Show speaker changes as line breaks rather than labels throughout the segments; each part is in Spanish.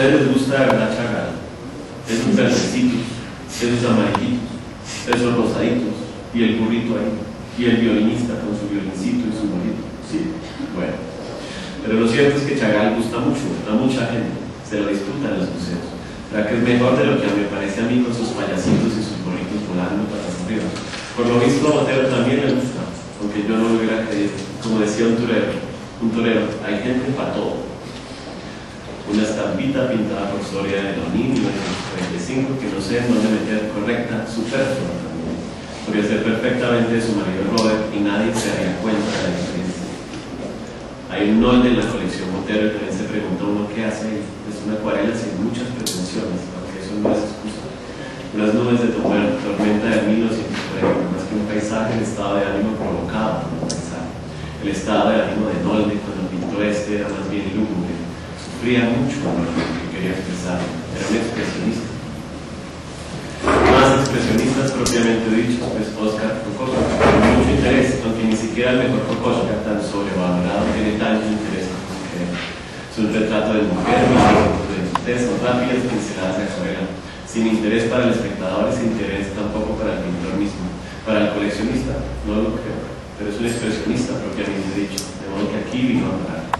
ustedes les gusta de verdad Chagall, esos verdecitos, esos amarillitos, esos rosaditos, y el burrito ahí, y el violinista con su violincito y su bonito. Sí, bueno. Pero lo cierto es que Chagall gusta mucho, a mucha gente, se lo disfrutan en los museos. ¿Verdad que es mejor de lo que me parece a mí con sus payasitos y sus burritos volando para arriba? Por lo visto a Botero también le gusta, aunque yo no lo hubiera creído. Como decía un torero, un torero, hay gente para todo. Una estampita pintada por Soria Donín, 1945, que no sé en dónde meter correcta, superflua también. Podría ser perfectamente su marido Robert y nadie se daría cuenta de la diferencia. Hay un en la colección Botero y también se pregunta uno qué hace. Es una acuarela sin muchas pretensiones, aunque eso no es excusa. Unas nubes de tormenta de 1940, más que un paisaje, el estado de ánimo provocado por un paisaje. El estado de ánimo de Nolde cuando pintó este era más bien lúgubre. Sufría mucho con lo que quería expresar. Era un expresionista. Más expresionistas propiamente dichos, pues Oscar Kokoschka, con mucho interés, aunque ni siquiera el mejor Kokoschka tan sobrevalorado tiene tanto interés como es un retrato de mujer, de son rápidas pinceladas de acuarela sin interés para el espectador sin interés tampoco para el pintor mismo. Para el coleccionista, no lo creo, pero es un expresionista propiamente dicho, de modo que aquí vino a hablar.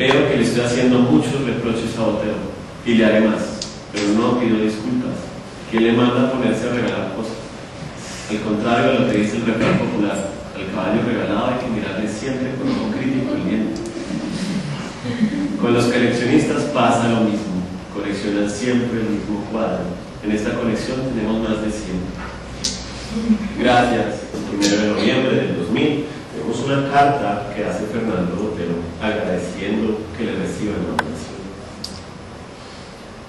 Veo que le estoy haciendo muchos reproches a Botero y le haré más, pero no pido disculpas. ¿Quién le manda a ponerse a regalar cosas? Al contrario de lo que dice el refrán popular, al caballo regalado hay que mirarle siempre con un crítico y bien. Con los coleccionistas pasa lo mismo coleccionan siempre el mismo cuadro. En esta colección tenemos más de 100. Gracias. El 1 de noviembre del 2000 tenemos una carta que hace Fernando Botero agradeciendo que le reciban la donación.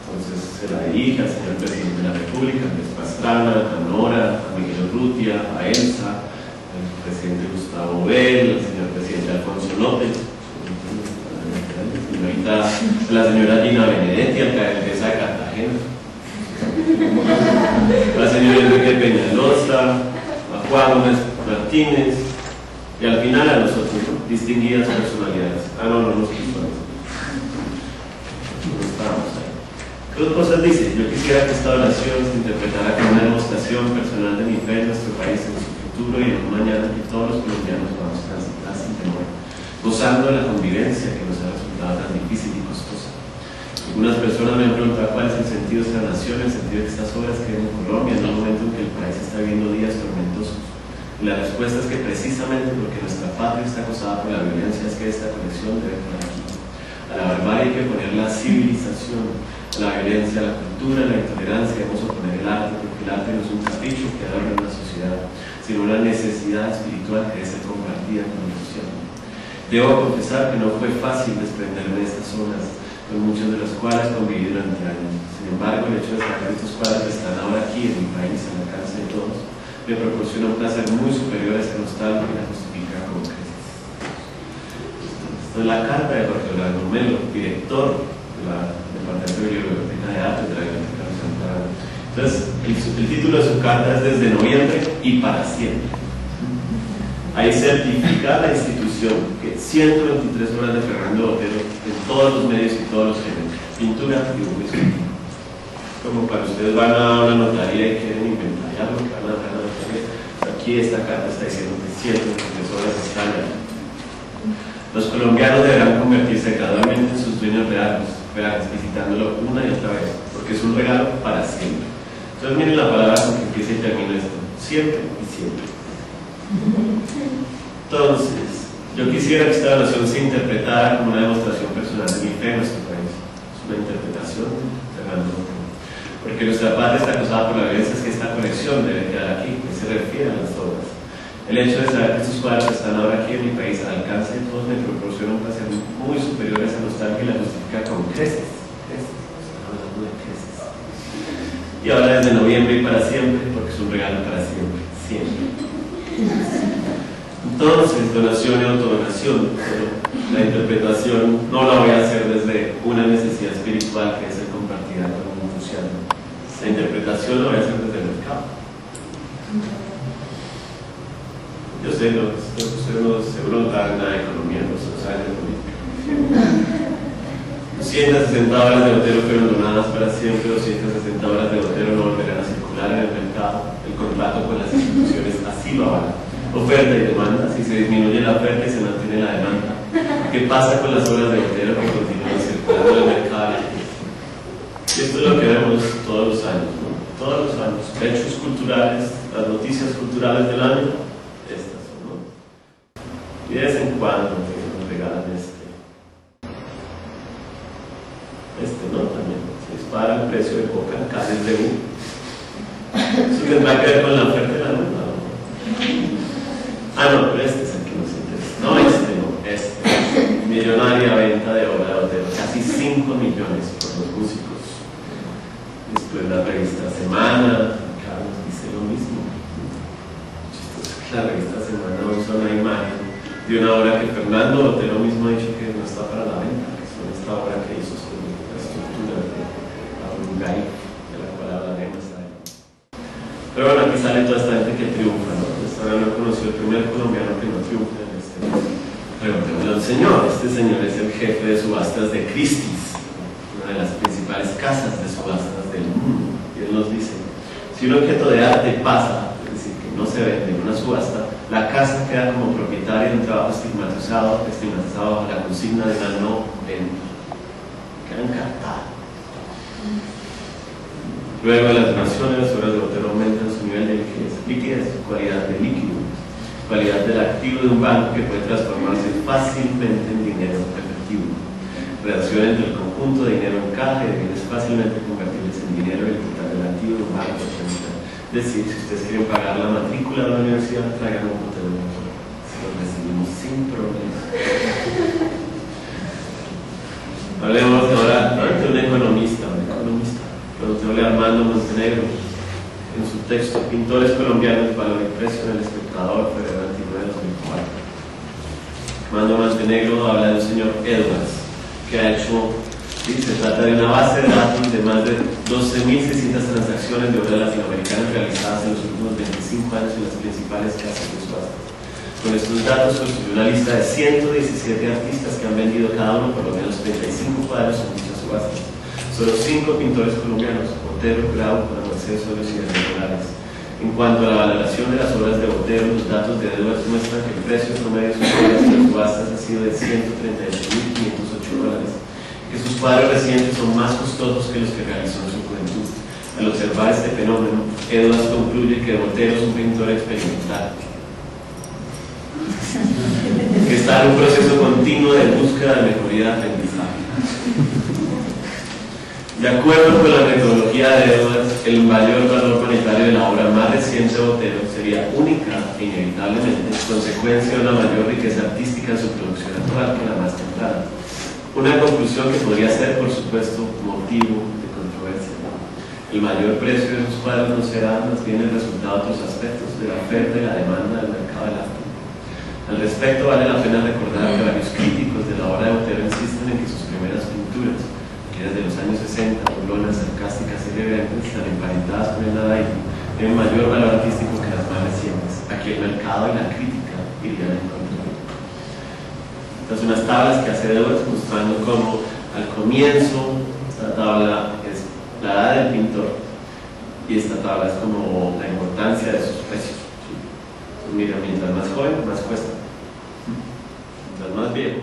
Entonces se la dirige al señor presidente de la República, Andrés Pastrana, a Nora, a Miguel Urrutia, a Elsa, al presidente Gustavo Bell, al señor presidente Alfonso López, la señora Gina Benedetti, alcaldesa de Cartagena, la señora Enrique Peñalosa, a Juan Martínez, y al final a nosotros, distinguidas personalidades. Ah, no, no, no, no estábamos ahí. ¿Qué otras cosas dice? Yo quisiera que esta oración se interpretara como una demostración personal de mi fe en nuestro país, en su futuro y en un mañana que todos los colombianos vamos a sin temor, gozando de la convivencia que nos ha resultado tan difícil y costosa. Algunas personas me han preguntado cuál es el sentido de esta nación, el sentido de que estas obras queden en Colombia en un momento en que el país La respuesta es que precisamente porque nuestra patria está acosada por la violencia es que esta conexión debe estar aquí. A la barbarie hay que poner la civilización, a la violencia, a la cultura, a la intolerancia, debemos oponer el arte, porque el arte no es un capricho que adorna una sociedad, sino una necesidad espiritual que debe ser compartida con la sociedad. Debo confesar que no fue fácil desprenderme de estas obras, con muchos de los cuales conviví durante años. Sin embargo, el hecho de sacar estos cuadros que están ahora aquí en mi país, la casa de todos, me proporciona un placer muy superior a ese nostalgia que la justifica como creces. Esta es la carta de Jorge Orlando Melo, director del Departamento de Biblioteca de Arte de la Biblioteca de Santa Entonces, el, el título de su carta es Desde noviembre y para siempre. Ahí certifica la institución que 123 horas de Fernando Botero en todos los medios y todos los géneros, pintura, dibujo y escultura. Como para ustedes van a una notaría y quieren inventar algo que van a dar a la notaría, aquí esta carta está diciendo que 123 horas están ahí. Los colombianos deberán convertirse gradualmente en sus dueños reales, reales, visitándolo una y otra vez, porque es un regalo para siempre. Entonces miren la palabra con que empieza y termina esto, siempre y siempre. Entonces, yo quisiera que esta oración se interpretara como una demostración personal de mi fe en nuestro país. Es una interpretación Porque nuestra patria está acosada por la violencia, es que esta conexión debe quedar aquí, que se refiere a las obras. El hecho de saber que estos cuadros están ahora aquí en mi país al alcance de todos me proporciona un placer muy superior a esa nostalgia y la justifica con creces. creces. creces. Y ahora desde noviembre y para siempre, porque es un regalo para siempre, siempre. Entonces, donación y autodonación, la interpretación no la voy a hacer desde una necesidad espiritual que es el compartida con un entusiasmo. La interpretación la voy a hacer desde el mercado. Yo sé, no, usted no, seguro no nada de economía, no sabe de política. 260 horas de Botero fueron donadas para siempre, 260 horas de Botero no volverán a circular en el mercado. El contrato con las instituciones así lo avala. Oferta y demanda, si se disminuye la oferta y se mantiene la demanda. ¿Qué pasa con las horas de Botero que continúan circulando en el mercado? Esto es lo que vemos todos los años, ¿no? Todos los años. Hechos culturales, las noticias culturales del año, estas ¿no? Y de vez en cuando nos regalan este. Este, ¿no? También se dispara el precio de coca en calles de U. Eso tendrá que ver con la oferta de la luna. ¿no? Ah, no, pero este es el que nos interesa. No, este no, este. Millonaria venta de obra de hotel, casi 5 millones por los músicos. La revista Semana, Carlos dice lo mismo. La revista Semana usa una imagen de una obra que Fernando Botero mismo ha dicho que no está para la venta, que es esta obra que hizo sobre la estructura de la Urugay, de la cual hablaremos ahí. Pero bueno, aquí sale toda esta gente que triunfa, ¿no? Esta vez no conoció el primer colombiano que no triunfa en este Preguntémosle al señor. Este señor es el jefe de subastas de Christie's, una de las principales casas de subastas del mundo. Y él nos dice, si un objeto de arte pasa, es decir, que no se vende en una subasta, la casa queda como propietaria de un trabajo estigmatizado, estigmatizado bajo la consigna de la no venta. Queda encartada. Luego las donaciones, obras de Botero aumentan su nivel de liquidez, liquidez, cualidad de líquido, cualidad del activo de un banco que puede transformarse fácilmente en dinero efectivo. Relación entre el conjunto de dinero en caja y de bienes fácilmente convertibles en dinero y el total Es decir, si ustedes quieren pagar la matrícula de la universidad, traigan un. Se lo recibimos sin problema. Hablemos ahora de un economista, un economista, a Armando Montenegro, en su texto Pintores colombianos, valor y precio en el espectador, febrero 29 de 2004. Armando Montenegro habla de un señor Edwards, que ha hecho, sí, se trata de una base de datos de más de 12.600 transacciones de obras latinoamericanas realizadas en los últimos 25 años en las principales casas de subastas. Con estos datos construyó una lista de 117 artistas que han vendido cada uno por lo menos 35 cuadros en dichas subastas. Solo 5 pintores colombianos, Botero, Grau, Juan Mercedes Solos y Daniel Morales. En cuanto a la valoración de las obras de Botero, los datos de Edwards muestran que el precio promedio de sus obras en las subastas ha sido de 138.508 dólares, que sus cuadros recientes son más costosos que los que realizó en su juventud. Al observar este fenómeno, Edwards concluye que Botero es un pintor experimental, que está en un proceso continuo de búsqueda de mejoría de aprendizaje. De acuerdo con la metodología de Edwards, el mayor valor monetario de la obra más reciente de Botero sería única e inevitablemente consecuencia de una mayor riqueza artística en su producción actual que la más temprana. Una conclusión que podría ser, por supuesto, motivo de controversia. El mayor precio de sus cuadros no será más bien el resultado de otros aspectos de la oferta y la demanda del mercado del arte. Al respecto, vale la pena recordar que varios críticos de la obra de Botero insisten en que sus primeras pinturas, que desde los años 60, burlonas, sarcásticas y irreverentes, están emparentadas con el nadaísmo, tienen mayor valor artístico que las más recientes. Aquí el mercado y la crítica irían en son unas tablas que hace Edwards mostrando cómo al comienzo esta tabla es la edad del pintor y esta tabla es como la importancia de sus precios. ¿sí? Mira, mientras más joven, más cuesta. Mientras más viejo,